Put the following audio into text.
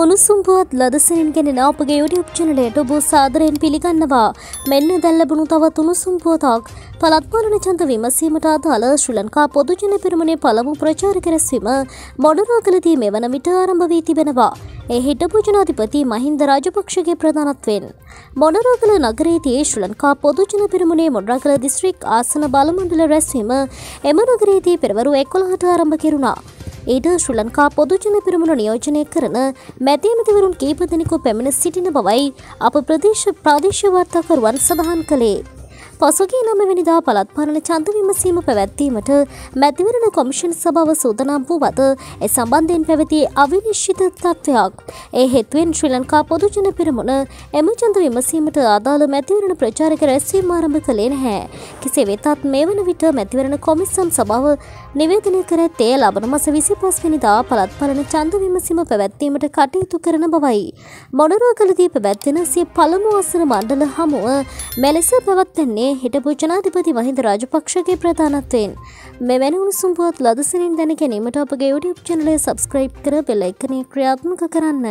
උණුසුම් පුවත් ලදසනින් ගෙනෙන අපගේ YouTube චැනලයට ඔබ සාදරයෙන් පිළිගන්නවා. මෙන්න දැන් ලැබුණු තවත් උණුසුම් පුවතක්. පළාත්පාලන ඡන්ද විමසීමට අදාළ ශ්‍රී ලංකා පොදුජන පෙරමුණේ පළමු ප්‍රචාරක රැස්වීම මොඩරාගලදී මෙවන විට ආරම්භ වී තිබෙනවා. ඒ හිටපු ජනාධිපති මහින්ද රාජපක්ෂගේ ප්‍රධානත්වයෙන්. මොනරාගල නගරයේදී ශ්‍රී ලංකා පොදුජන පෙරමුණේ මොනරාගල දිස්ත්‍රික් ආසන බලමණ්ඩල රැස්වීම එම නගරයේදී පෙරවරු 11ට ආරම්භ කෙරුණා. ඊට ශ්‍රී ලංකා පොදුජන පිරමුණ නියෝජනය කරන මැතිඇමතිවරුන් කීප දෙනෙකු පැමිණ සිටින බවයි අප ප්‍රදේශ ප්‍රාදේශ වාර්තාකරුවන් සඳහන් කළේ. පසුගිය නවවැනිදා පළාත් පාලන ඡන්ද විමසීම පැවැත්වීමට මැතිවරණ කොමිෂන් සභාව සූදානම් වූවද ඒ සම්බන්ධයෙන් පැවති අවිනිශ්චිත තත්ත්වයක්. ඒ හේතුවෙන් ශ්‍රී ලංකා පොදු ජන පෙරමුණ එම ඡන්ද විමසීමට අදාළ මැතිවරණ ප්‍රචාරක රැස්වීම ආරම්භ කළේ නැහැ. කෙසේ වෙතත් මේ වන විට මැතිවරණ කොමිසම් සභාව නිවේදනය කර ඇත්තේ ලබන මාස 25 වෙනිදා පළාත් පාලන ඡන්ද විමසීම පැවැත්වීමට කටයුතු කරන බවයි. මොනරාගලදී පැවැත්වෙන සිය පළමු ආසන මණ්ඩල හමුව මෙලෙස පැවැත්වෙන්නේ වන්නේ හිටපු ජනාධිපති මහින්ද රාජපක්ෂගේ ප්‍රධානත්වයෙන් මෙවැනි උණුසුම් පුවත් ලදසනින් දැන ගැනීමට අපගේ YouTube චැනලය සබස්ක්‍රයිබ් කර බෙල් එකනේ ක්‍රියාත්මක කරන්න.